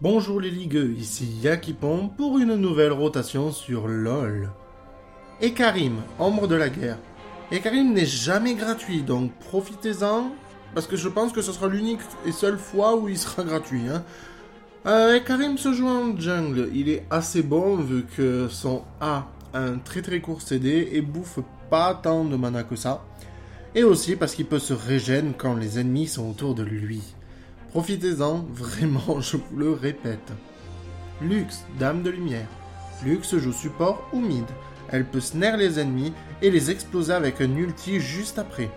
Bonjour les ligueux, ici Yakipon pour une nouvelle rotation sur LOL. Et Karim, ombre de la guerre. Et Karim n'est jamais gratuit, donc profitez-en, parce que je pense que ce sera l'unique et seule fois où il sera gratuit. Hein. Euh, Karim se joue en jungle, il est assez bon vu que son A a un très très court CD et bouffe pas tant de mana que ça. Et aussi parce qu'il peut se régénérer quand les ennemis sont autour de lui. Profitez-en, vraiment, je vous le répète. Lux, Dame de Lumière. Lux joue support ou mid. Elle peut snare les ennemis et les exploser avec un ulti juste après.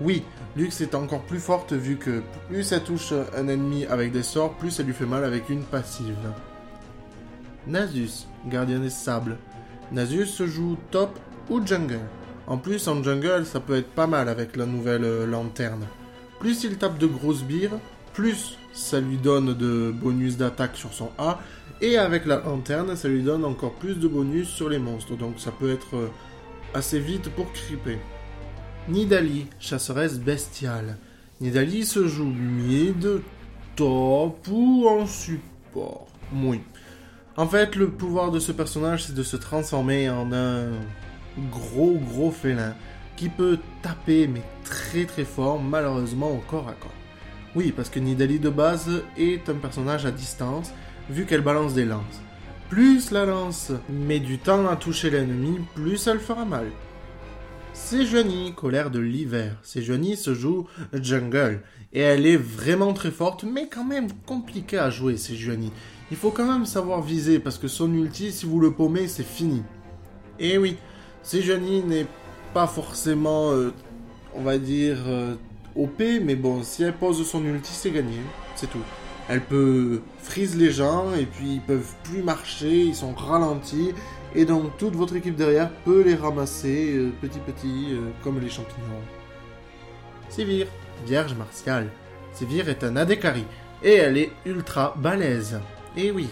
Oui, Lux est encore plus forte vu que plus elle touche un ennemi avec des sorts, plus elle lui fait mal avec une passive. Nasus, gardien des sables. Nasus se joue top ou jungle. En plus, en jungle, ça peut être pas mal avec la nouvelle euh, lanterne. Plus il tape de grosses bires, plus ça lui donne de bonus d'attaque sur son A, et avec la lanterne, ça lui donne encore plus de bonus sur les monstres, donc ça peut être euh, assez vite pour creeper. Nidali, chasseresse bestiale. Nidali se joue mid, top ou en support. Oui. En fait, le pouvoir de ce personnage, c'est de se transformer en un gros gros félin qui peut taper mais très très fort, malheureusement au corps à corps. Oui, parce que Nidali de base est un personnage à distance, vu qu'elle balance des lances. Plus la lance met du temps à toucher l'ennemi, plus elle fera mal. Sejuani, colère de l'hiver. Sejuani se joue jungle, et elle est vraiment très forte, mais quand même compliquée à jouer, Sejuani. Il faut quand même savoir viser, parce que son ulti, si vous le paumez, c'est fini. Et oui, Sejuani n'est pas forcément, euh, on va dire, euh, OP, mais bon, si elle pose son ulti, c'est gagné. C'est tout. Elle peut freeze les gens, et puis ils peuvent plus marcher, ils sont ralentis, et donc toute votre équipe derrière peut les ramasser euh, petit petit, euh, comme les champignons. Sivir, vierge martiale. Sivir est un Adekari, et elle est ultra balèze. Et oui,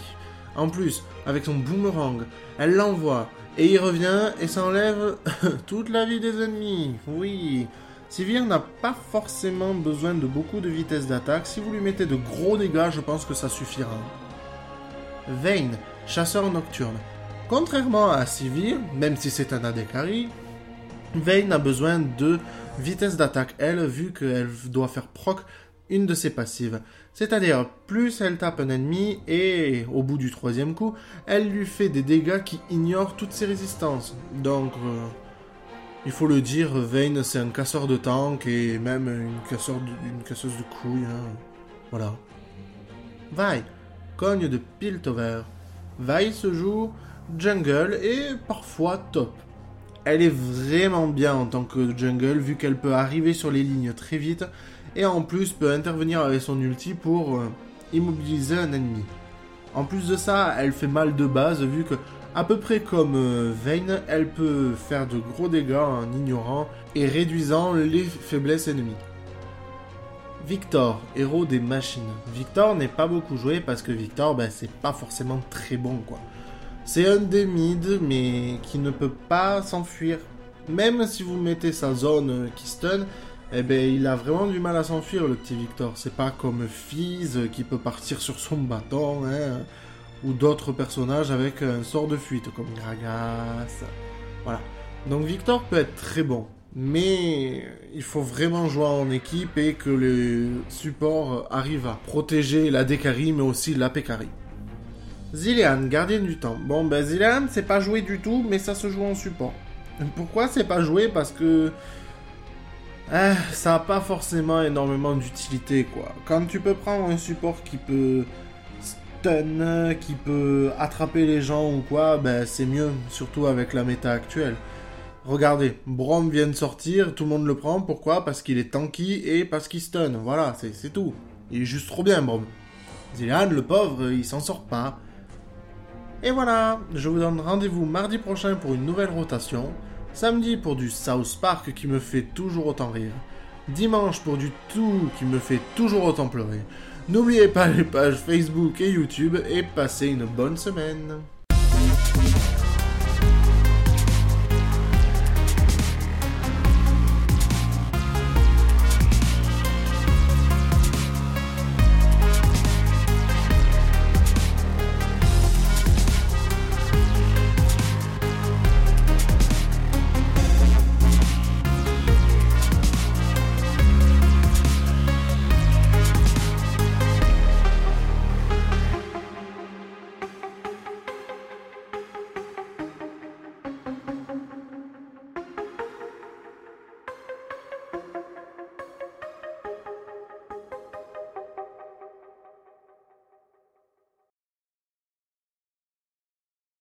en plus, avec son boomerang, elle l'envoie, et il revient et s'enlève toute la vie des ennemis. Oui, Sivir n'a pas forcément besoin de beaucoup de vitesse d'attaque. Si vous lui mettez de gros dégâts, je pense que ça suffira. Vayne, chasseur nocturne. Contrairement à Sivir, même si c'est un Adekari, Vayne a besoin de vitesse d'attaque, elle, vu qu'elle doit faire proc une de ses passives. C'est-à-dire, plus elle tape un ennemi, et au bout du troisième coup, elle lui fait des dégâts qui ignorent toutes ses résistances. Donc, euh, il faut le dire, Vayne, c'est un casseur de tank et même une, casseur casseuse de couilles. Hein. Voilà. Vi, cogne de Piltover. Vi se joue jungle et parfois top. Elle est vraiment bien en tant que jungle vu qu'elle peut arriver sur les lignes très vite et en plus peut intervenir avec son ulti pour euh, immobiliser un ennemi. En plus de ça, elle fait mal de base vu que à peu près comme euh, Vayne, elle peut faire de gros dégâts en ignorant et réduisant les faiblesses ennemies. Victor, héros des machines. Victor n'est pas beaucoup joué parce que Victor, ben, c'est pas forcément très bon quoi. C'est un des mid, mais qui ne peut pas s'enfuir. Même si vous mettez sa zone qui stun, eh ben, il a vraiment du mal à s'enfuir le petit Victor. C'est pas comme Fizz qui peut partir sur son bâton. Hein ou d'autres personnages avec un sort de fuite, comme Gragas. Voilà. Donc Victor peut être très bon, mais il faut vraiment jouer en équipe et que les supports arrivent à protéger la Dekari, mais aussi la Pekari. Zilean, gardien du temps. Bon, ben Zilean, c'est pas joué du tout, mais ça se joue en support. Pourquoi c'est pas joué? Parce que. Ah, ça a pas forcément énormément d'utilité, quoi. Quand tu peux prendre un support qui peut qui peut attraper les gens ou quoi, ben c'est mieux, surtout avec la méta actuelle. Regardez, Brom vient de sortir, tout le monde le prend, pourquoi? Parce qu'il est tanky et parce qu'il stun, voilà, c'est tout. Il est juste trop bien, Brom. Zilean, le pauvre, il s'en sort pas. Et voilà, je vous donne rendez-vous mardi prochain pour une nouvelle rotation, samedi pour du South Park qui me fait toujours autant rire, dimanche pour du tout qui me fait toujours autant pleurer, N'oubliez pas les pages Facebook et YouTube et passez une bonne semaine.